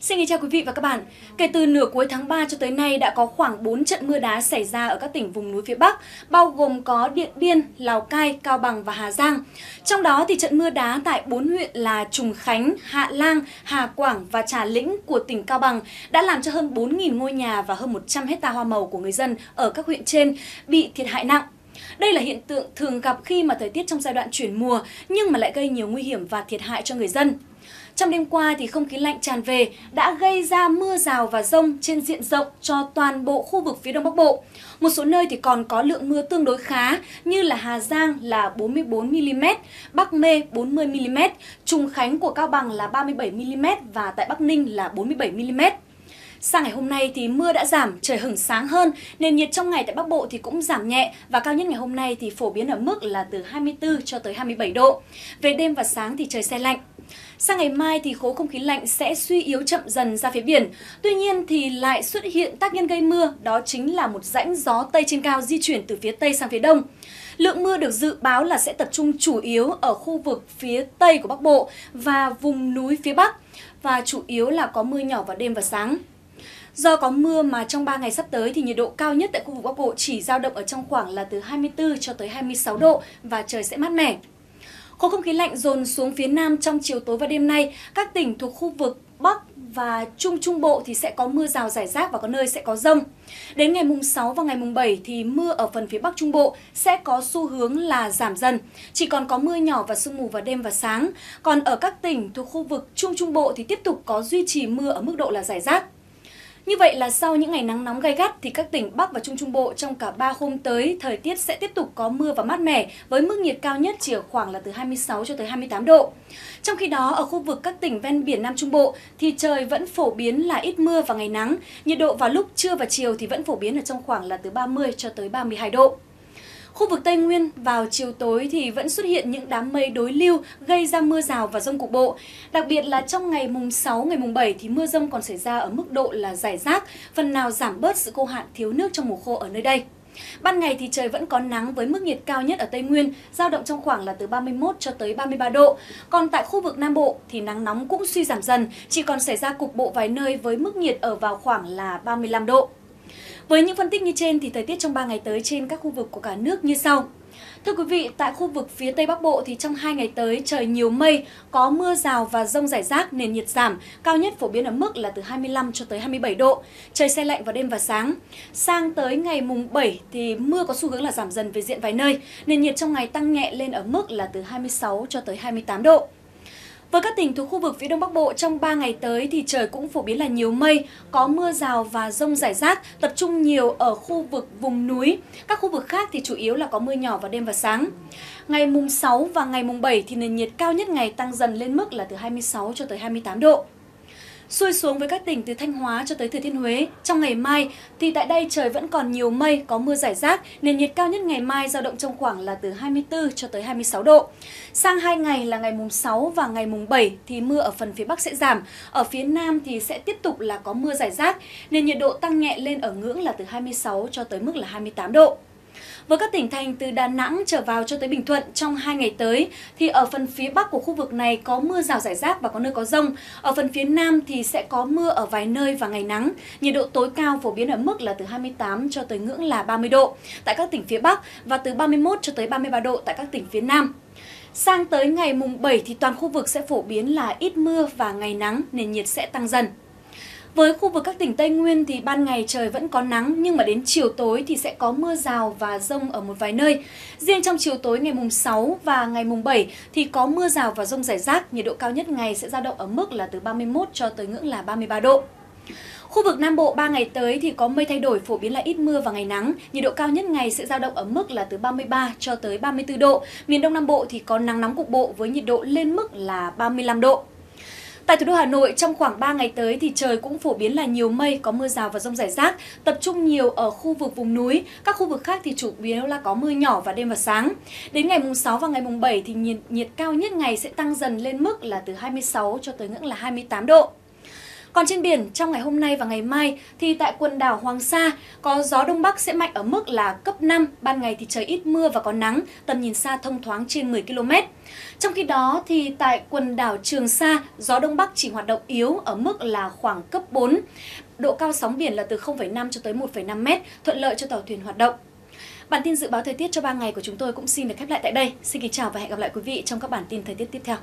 Xin kính chào quý vị và các bạn. Kể từ nửa cuối tháng 3 cho tới nay đã có khoảng 4 trận mưa đá xảy ra ở các tỉnh vùng núi phía Bắc, bao gồm có Điện Biên, Lào Cai, Cao Bằng và Hà Giang. Trong đó thì trận mưa đá tại 4 huyện là Trùng Khánh, Hạ Lang, Hà Quảng và Trà Lĩnh của tỉnh Cao Bằng đã làm cho hơn 4.000 ngôi nhà và hơn 100 hecta hoa màu của người dân ở các huyện trên bị thiệt hại nặng. Đây là hiện tượng thường gặp khi mà thời tiết trong giai đoạn chuyển mùa nhưng mà lại gây nhiều nguy hiểm và thiệt hại cho người dân. Trong đêm qua thì không khí lạnh tràn về đã gây ra mưa rào và rông trên diện rộng cho toàn bộ khu vực phía Đông Bắc Bộ. Một số nơi thì còn có lượng mưa tương đối khá như là Hà Giang là 44 mm, Bắc Mê 40 mm, Trùng Khánh của Cao Bằng là 37 mm và tại Bắc Ninh là 47 mm. Sang ngày hôm nay thì mưa đã giảm, trời hửng sáng hơn, nền nhiệt trong ngày tại Bắc Bộ thì cũng giảm nhẹ và cao nhất ngày hôm nay thì phổ biến ở mức là từ 24 cho tới 27 độ. Về đêm và sáng thì trời xe lạnh. Sang ngày mai thì khối không khí lạnh sẽ suy yếu chậm dần ra phía biển. Tuy nhiên thì lại xuất hiện tác nhân gây mưa, đó chính là một rãnh gió Tây trên cao di chuyển từ phía Tây sang phía Đông. Lượng mưa được dự báo là sẽ tập trung chủ yếu ở khu vực phía Tây của Bắc Bộ và vùng núi phía Bắc và chủ yếu là có mưa nhỏ vào đêm và sáng. Do có mưa mà trong 3 ngày sắp tới thì nhiệt độ cao nhất tại khu vực Bắc Bộ chỉ dao động ở trong khoảng là từ 24 cho tới 26 độ và trời sẽ mát mẻ. Khối không khí lạnh dồn xuống phía Nam trong chiều tối và đêm nay, các tỉnh thuộc khu vực Bắc và Trung Trung Bộ thì sẽ có mưa rào rải rác và có nơi sẽ có rông. Đến ngày mùng 6 và ngày mùng 7 thì mưa ở phần phía Bắc Trung Bộ sẽ có xu hướng là giảm dần, chỉ còn có mưa nhỏ và sương mù vào đêm và sáng. Còn ở các tỉnh thuộc khu vực Trung Trung Bộ thì tiếp tục có duy trì mưa ở mức độ là rải rác. Như vậy là sau những ngày nắng nóng gay gắt thì các tỉnh Bắc và Trung Trung Bộ trong cả 3 hôm tới thời tiết sẽ tiếp tục có mưa và mát mẻ với mức nhiệt cao nhất chỉ ở khoảng là từ 26 cho tới 28 độ. Trong khi đó ở khu vực các tỉnh ven biển Nam Trung Bộ thì trời vẫn phổ biến là ít mưa và ngày nắng, nhiệt độ vào lúc trưa và chiều thì vẫn phổ biến ở trong khoảng là từ 30 cho tới 32 độ. Khu vực Tây Nguyên vào chiều tối thì vẫn xuất hiện những đám mây đối lưu gây ra mưa rào và rông cục bộ. Đặc biệt là trong ngày mùng 6, ngày mùng 7 thì mưa rông còn xảy ra ở mức độ là giải rác, phần nào giảm bớt sự khô hạn thiếu nước trong mùa khô ở nơi đây. Ban ngày thì trời vẫn có nắng với mức nhiệt cao nhất ở Tây Nguyên, giao động trong khoảng là từ 31 cho tới 33 độ. Còn tại khu vực Nam Bộ thì nắng nóng cũng suy giảm dần, chỉ còn xảy ra cục bộ vài nơi với mức nhiệt ở vào khoảng là 35 độ. Với những phân tích như trên thì thời tiết trong 3 ngày tới trên các khu vực của cả nước như sau. Thưa quý vị, tại khu vực phía Tây Bắc Bộ thì trong 2 ngày tới trời nhiều mây, có mưa rào và rông rải rác, nền nhiệt giảm, cao nhất phổ biến ở mức là từ 25 cho tới 27 độ. Trời xe lạnh vào đêm và sáng. Sang tới ngày mùng 7 thì mưa có xu hướng là giảm dần về diện vài nơi, nền nhiệt trong ngày tăng nhẹ lên ở mức là từ 26 cho tới 28 độ. Với các tỉnh thuộc khu vực phía Đông Bắc Bộ trong 3 ngày tới thì trời cũng phổ biến là nhiều mây, có mưa rào và rông rải rác, tập trung nhiều ở khu vực vùng núi. Các khu vực khác thì chủ yếu là có mưa nhỏ vào đêm và sáng. Ngày mùng 6 và ngày mùng 7 thì nền nhiệt cao nhất ngày tăng dần lên mức là từ 26 cho tới 28 độ. Xuôi xuống với các tỉnh từ Thanh Hóa cho tới Thừa Thiên Huế, trong ngày mai thì tại đây trời vẫn còn nhiều mây, có mưa rải rác, nền nhiệt cao nhất ngày mai dao động trong khoảng là từ 24 cho tới 26 độ. Sang hai ngày là ngày mùng 6 và ngày mùng 7 thì mưa ở phần phía Bắc sẽ giảm, ở phía Nam thì sẽ tiếp tục là có mưa rải rác, nền nhiệt độ tăng nhẹ lên ở ngưỡng là từ 26 cho tới mức là 28 độ. Với các tỉnh thành từ Đà Nẵng trở vào cho tới Bình Thuận trong hai ngày tới thì ở phần phía Bắc của khu vực này có mưa rào rải rác và có nơi có rông. Ở phần phía Nam thì sẽ có mưa ở vài nơi và ngày nắng. Nhiệt độ tối cao phổ biến ở mức là từ 28 cho tới ngưỡng là 30 độ tại các tỉnh phía Bắc và từ 31 cho tới 33 độ tại các tỉnh phía Nam. Sang tới ngày mùng 7 thì toàn khu vực sẽ phổ biến là ít mưa và ngày nắng, nền nhiệt sẽ tăng dần. Với khu vực các tỉnh Tây Nguyên thì ban ngày trời vẫn có nắng nhưng mà đến chiều tối thì sẽ có mưa rào và rông ở một vài nơi. Riêng trong chiều tối ngày mùng 6 và ngày mùng 7 thì có mưa rào và rông rải rác, nhiệt độ cao nhất ngày sẽ dao động ở mức là từ 31 cho tới ngưỡng là 33 độ. Khu vực Nam Bộ 3 ngày tới thì có mây thay đổi, phổ biến là ít mưa và ngày nắng. Nhiệt độ cao nhất ngày sẽ dao động ở mức là từ 33 cho tới 34 độ. Miền Đông Nam Bộ thì có nắng nóng cục bộ với nhiệt độ lên mức là 35 độ. Tại thủ đô Hà Nội, trong khoảng 3 ngày tới thì trời cũng phổ biến là nhiều mây, có mưa rào và rông rải rác, tập trung nhiều ở khu vực vùng núi. Các khu vực khác thì chủ yếu là có mưa nhỏ vào đêm và sáng. Đến ngày mùng 6 và ngày mùng 7 thì nhiệt, nhiệt cao nhất ngày sẽ tăng dần lên mức là từ 26 cho tới ngưỡng là 28 độ. Còn trên biển, trong ngày hôm nay và ngày mai thì tại quần đảo Hoàng Sa có gió đông bắc sẽ mạnh ở mức là cấp 5, ban ngày thì trời ít mưa và có nắng, tầm nhìn xa thông thoáng trên 10 km. Trong khi đó thì tại quần đảo Trường Sa, gió đông bắc chỉ hoạt động yếu ở mức là khoảng cấp 4. Độ cao sóng biển là từ 0,5 cho tới 1,5 m, thuận lợi cho tàu thuyền hoạt động. Bản tin dự báo thời tiết cho 3 ngày của chúng tôi cũng xin được khép lại tại đây. Xin kính chào và hẹn gặp lại quý vị trong các bản tin thời tiết tiếp theo.